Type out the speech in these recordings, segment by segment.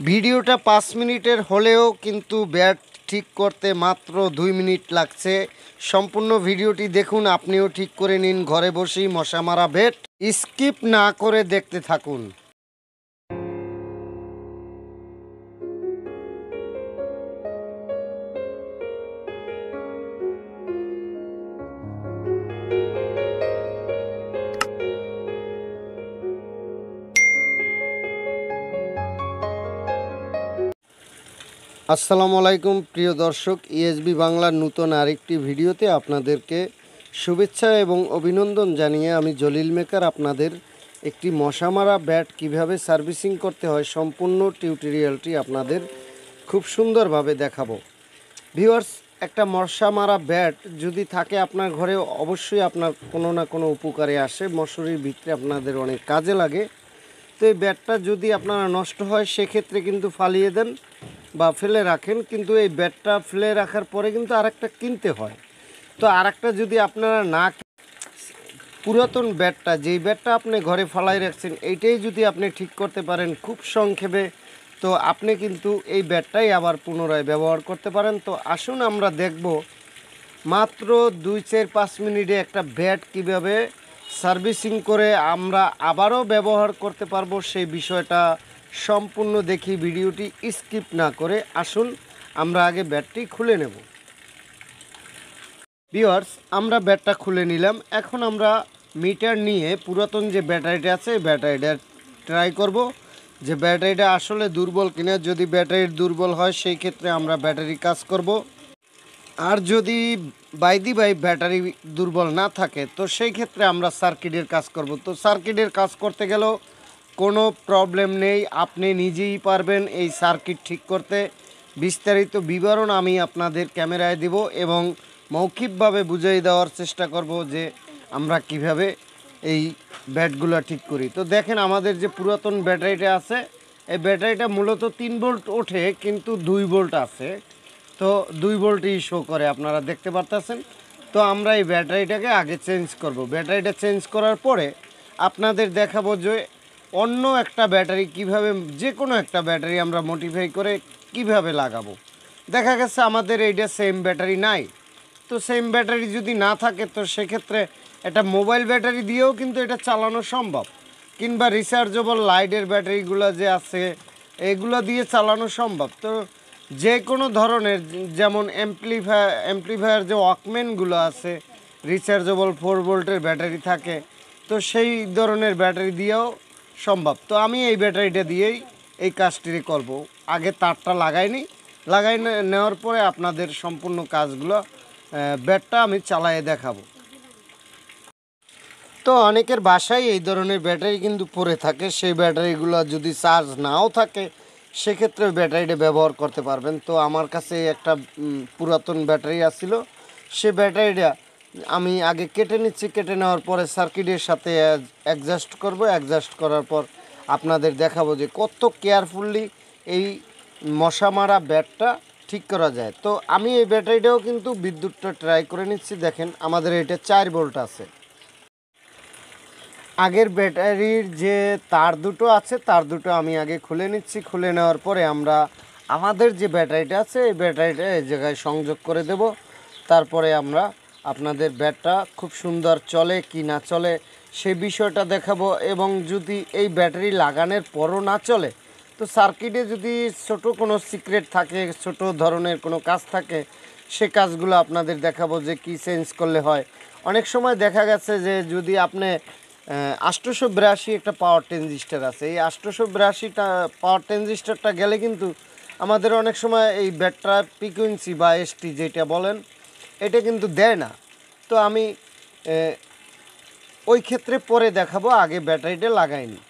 ভিডিওটা পাঁচ মিনিটের হলেও কিন্তু ব্যাট ঠিক করতে মাত্র দুই মিনিট লাগছে। সম্পূর্ণ ভিডিওটি দেখুন, আপনিও ঠিক করে নিন। ঘরে বসেই মশা মারা ব্যাট। স্কিপ না করে দেখতে থাকুন। আসসালামু আলাইকুম, প্রিয় দর্শক। ইএসবি বাংলার নূতন আরেকটি ভিডিওতে আপনাদেরকে শুভেচ্ছা এবং অভিনন্দন জানিয়ে আমি জলিল মেকার আপনাদের একটি মশা মারা ব্যাট কীভাবে সার্ভিসিং করতে হয় সম্পূর্ণ টিউটোরিয়ালটি আপনাদের খুব সুন্দরভাবে দেখাবো। ভিউয়ার্স, একটা মশা মারা ব্যাট যদি থাকে আপনার ঘরে, অবশ্যই আপনার কোনো না কোনো উপকারে আসে। মশুরির ভিতরে আপনাদের অনেক কাজে লাগে। তো এই ব্যাটটা যদি আপনারা নষ্ট হয়, সেক্ষেত্রে কিন্তু ফালিয়ে দেন। বা ফেলে রাখেন, কিন্তু এই ব্যাটটা ফেলে রাখার পরে কিন্তু আরেকটা কিনতে হয়। তো আরেকটা যদি আপনারা না পুরাতন ব্যাটটা, যেই ব্যাটটা আপনি ঘরে ফালাই রাখছেন, এইটাই যদি আপনি ঠিক করতে পারেন খুব সংক্ষেপে, তো আপনি কিন্তু এই ব্যাটটাই আবার পুনরায় ব্যবহার করতে পারেন। তো আসুন আমরা দেখব মাত্র দুই চার পাঁচ মিনিটে একটা ব্যাট কীভাবে সার্ভিসিং করে আমরা আবারও ব্যবহার করতে পারব সেই বিষয়টা সম্পূর্ণ দেখি ভিডিওটি স্কিপ না করে আসুন, আমরা আগে ব্যাটটি খুলে নেব। বিয়ার্স আমরা ব্যাটটা খুলে নিলাম। এখন আমরা মিটার নিয়ে পুরাতন যে ব্যাটারিটা আছে ব্যাটারিটা ট্রাই করব। যে ব্যাটারিটা আসলে দুর্বল কিনা, যদি ব্যাটারি দুর্বল হয়, সেই ক্ষেত্রে আমরা ব্যাটারি কাজ করব। আর যদি বাইদি বাই ব্যাটারি দুর্বল না থাকে, তো সেই ক্ষেত্রে আমরা সার্কিটের কাজ করব। তো সার্কিটের কাজ করতে গেলেও কোনো প্রবলেম নেই, আপনি নিজেই পারবেন এই সার্কিট ঠিক করতে। বিস্তারিত বিবরণ আমি আপনাদের ক্যামেরায় দেব এবং মৌখিকভাবে বুঝিয়ে দেওয়ার চেষ্টা করব যে আমরা কীভাবে এই ব্যাটগুলো ঠিক করি। তো দেখেন আমাদের যে পুরাতন ব্যাটারিটা আছে, এই ব্যাটারিটা মূলত তিন ভোল্ট ওঠে, কিন্তু দুই ভোল্ট আছে। তো দুই ভোল্টই শো করে, আপনারা দেখতে পারতেছেন। তো আমরা এই ব্যাটারিটাকে আগে চেঞ্জ করব। ব্যাটারিটা চেঞ্জ করার পরে আপনাদের দেখাবো যে অন্য একটা ব্যাটারি কীভাবে যে কোনো একটা ব্যাটারি আমরা মডিফাই করে কীভাবে লাগাবো। দেখা গেছে আমাদের এইটা সেম ব্যাটারি নাই। তো সেম ব্যাটারি যদি না থাকে, তো সেক্ষেত্রে একটা মোবাইল ব্যাটারি দিয়েও কিন্তু এটা চালানো সম্ভব। কিংবা রিচার্জেবল লাইটের ব্যাটারিগুলো যে আছে, এগুলো দিয়ে চালানো সম্ভব। তো যে কোনো ধরনের, যেমন অ্যাম্পলিফায়ার অ্যাম্পলিফায়ার যে ওয়াকম্যানগুলো আছে রিচার্জেবল ফোর ভোল্টের ব্যাটারি থাকে, তো সেই ধরনের ব্যাটারি দিয়েও সম্ভব। তো আমি এই ব্যাটারিটা দিয়েই এই কাজটি করব। আগে তারটা লাগাইনি। লাগাই নেওয়ার পরে আপনাদের সম্পূর্ণ কাজগুলো ব্যাটটা আমি চালায়ে দেখাবো। তো অনেকের বাসায় এই ধরনের ব্যাটারি কিন্তু পড়ে থাকে। সেই ব্যাটারিগুলো যদি চার্জ নাও থাকে, সেক্ষেত্রে ব্যাটারিটা ব্যবহার করতে পারবেন। তো আমার কাছে একটা পুরাতন ব্যাটারি আসছিল সে ব্যাটারিটা আমি আগে কেটে নিচ্ছি, কেটে নেওয়ার পরে সার্কিটের সাথে অ্যাডজাস্ট করব। অ্যাডজাস্ট করার পর আপনাদের দেখাবো যে কত কেয়ারফুললি এই মশা মারা ব্যাটটা ঠিক করা যায়। তো আমি এই ব্যাটারিটাও কিন্তু বিদ্যুৎটা ট্রাই করে নিচ্ছি। দেখেন, আমাদের এটা চার ভোল্ট আছে। আগের ব্যাটারির যে তার দুটো আছে, তার দুটো আমি আগে খুলে নিচ্ছি। খুলে নেওয়ার পরে আমরা আমাদের যে ব্যাটারিটা আছে, এই ব্যাটারিটা এই জায়গায় সংযোগ করে দেব। তারপরে আমরা আপনাদের ব্যাটটা খুব সুন্দর চলে কি না চলে সে বিষয়টা দেখাবো এবং যদি এই ব্যাটারি লাগানোর পরও না চলে, তো সার্কিটে যদি ছোট কোনো সিক্রেট থাকে, ছোট ধরনের কোনো কাজ থাকে, সে কাজগুলো আপনাদের দেখাবো যে কি চেঞ্জ করলে হয়। অনেক সময় দেখা গেছে যে যদি আপনি আষ্টশো বিরাশি একটা পাওয়ার ট্রানজিস্টার আছে, এই আষ্টশো বিরাশিটা পাওয়ার ট্রানজিস্টারটা গেলে কিন্তু আমাদের অনেক সময় এই ব্যাটটা ফ্রিকুয়েন্সি বা এসটি যেটা বলেন এটা কিন্তু দেয় না। তো আমি ওই ক্ষেত্রে পরে দেখাবো, আগে ব্যাটারিটা লাগাইনি।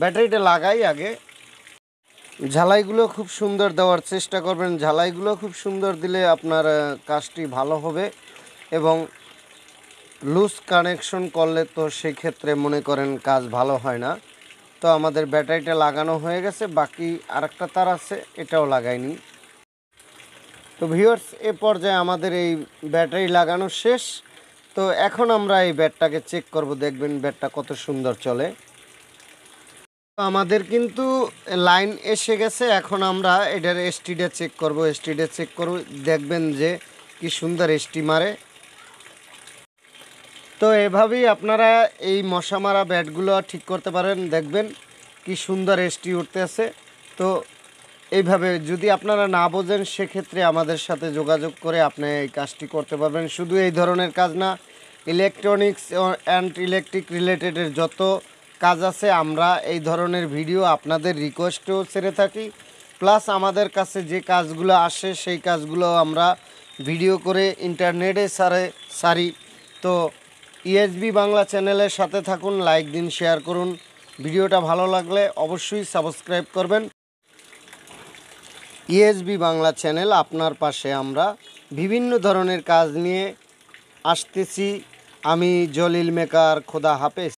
ব্যাটারিটা লাগাই আগে। ঝালাইগুলো খুব সুন্দর দেওয়ার চেষ্টা করবেন। ঝালাইগুলো খুব সুন্দর দিলে আপনার কাজটি ভালো হবে এবং লুজ কানেকশন করলে তো সেক্ষেত্রে মনে করেন কাজ ভালো হয় না। তো আমাদের ব্যাটারিটা লাগানো হয়ে গেছে। বাকি আরেকটা তার আছে, এটাও লাগাইনি। তো ভিউয়ার্স এ পর্যায়ে আমাদের এই ব্যাটারি লাগানো শেষ। তো এখন আমরা এই ব্যাটটাকে চেক করব, দেখবেন ব্যাটটা কত সুন্দর চলে। আমাদের কিন্তু লাইন এসে গেছে, এখন আমরা এটার এসটিডে চেক করব এসটিডে চেক করব, দেখবেন যে কি সুন্দর এসটি মারে। তো এভাবেই আপনারা এই মশা মারা ব্যাটগুলো ঠিক করতে পারেন, দেখবেন কি সুন্দর এসটি উঠতেছে। তো এইভাবে যদি আপনারা না বোঝেন, সেক্ষেত্রে আমাদের সাথে যোগাযোগ করে আপনি এই কাজটি করতে পারবেন। শুধু এই ধরনের কাজ না ইলেকট্রনিক্স অ্যান্ড ইলেকট্রিক রিলেটেডের যত কাজ আছে, আমরা এই ধরনের ভিডিও আপনাদের রিকোয়েস্টেও ছেড়ে থাকি। প্লাস আমাদের কাছে যে কাজগুলো আসে, সেই কাজগুলো আমরা ভিডিও করে ইন্টারনেটে সারে, সারি। তো ইএসবি বাংলা চ্যানেলের সাথে থাকুন লাইক দিন শেয়ার করুন। ভিডিওটা ভালো লাগলে অবশ্যই সাবস্ক্রাইব করবেন। ইএসবি বাংলা চ্যানেল আপনার পাশে আমরা বিভিন্ন ধরনের কাজ নিয়ে আসতেছি। আমি জলিল মেকার, খোদা হাফেজ।